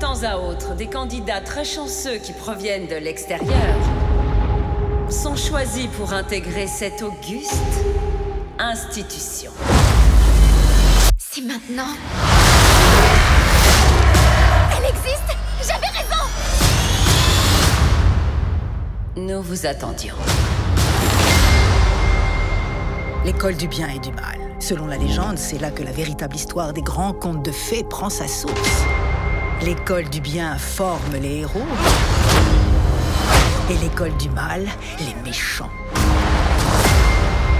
temps à autre, des candidats très chanceux qui proviennent de l'extérieur sont choisis pour intégrer cette auguste institution. C'est maintenant. Elle existe J'avais raison Nous vous attendions. L'école du bien et du mal. Selon la légende, c'est là que la véritable histoire des grands contes de fées prend sa source. L'école du bien forme les héros. Et l'école du mal, les méchants.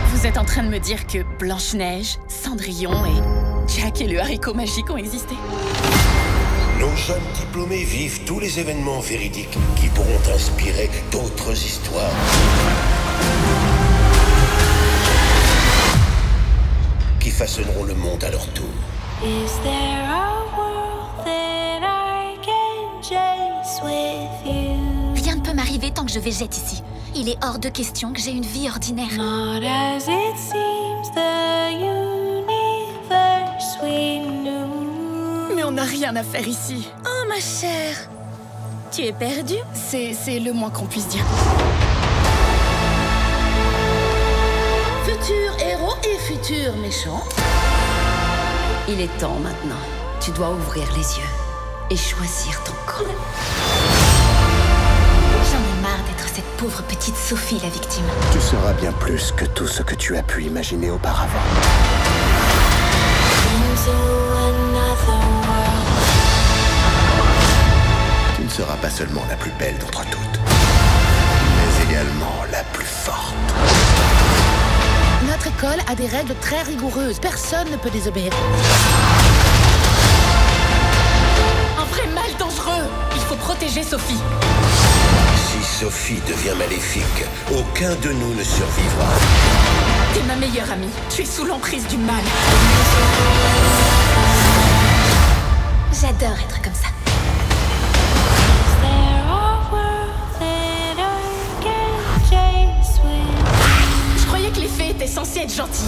Vous êtes en train de me dire que Blanche-Neige, Cendrillon et Jack et le haricot magique ont existé Nos jeunes diplômés vivent tous les événements véridiques qui pourront inspirer d'autres histoires. Qui façonneront le monde à leur tour. Is there a Rien ne peut m'arriver tant que je végète ici. Il est hors de question que j'ai une vie ordinaire. Not as it seems the universe we knew. Mais on n'a rien à faire ici. Oh ma chère Tu es perdue C'est, c'est le moins qu'on puisse dire. Futur héros et futur méchant. Il est temps maintenant. Tu dois ouvrir les yeux et choisir ton camp. J'en ai marre d'être cette pauvre petite Sophie la victime. Tu seras bien plus que tout ce que tu as pu imaginer auparavant. Tu ne seras pas seulement la plus belle d'entre toutes, mais également la plus forte. Notre école a des règles très rigoureuses. Personne ne peut désobéir. Sophie devient maléfique, aucun de nous ne survivra. T'es ma meilleure amie. Tu es sous l'emprise du mal. J'adore être comme ça. Je croyais que les fées étaient censées être gentilles.